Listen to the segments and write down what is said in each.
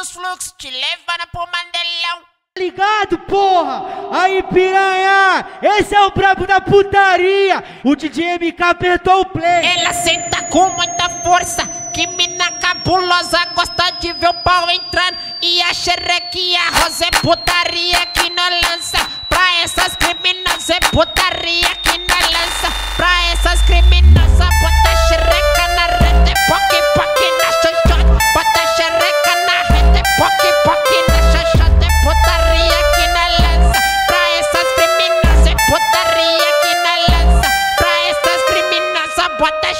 dos fluxos, te levando pro mandelão. Tá ligado, porra? Aí, piranha, esse é o brabo da putaria. O DJ MK apertou o play. Ela senta com muita força, que mina cabulosa gosta de ver o pau entrando. E a xerequinha rosa é putaria que não lança. Pra essas criminosas é putaria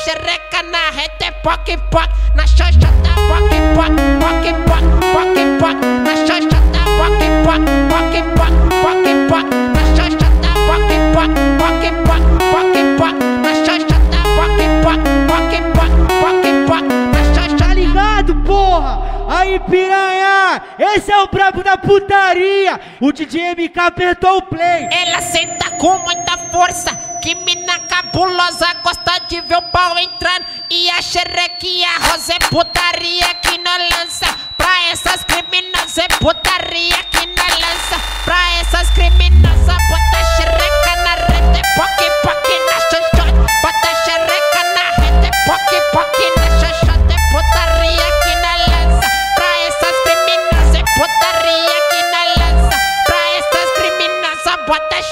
xereca na rede, poque poque na xoxota. Poque poque, poque poque, poque poque na xoxota. Poque poque, poque poque, poque poque na xoxota. Poque poque, poque poque, poque poque na xoxota. Poque poque, poque poque, poque poque na xoxota. Tá ligado, porra? Aí, piranha, esse é o brabo da putaria. O DJ MK apertou o play. Ela senta com muita força, que mina cabulosa gosta de ver o pau entrando. E a xerequinha rosa é putaria que não lança pra essas criminosas.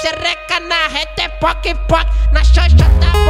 xereca, na reta é poc-poc, na xoxota.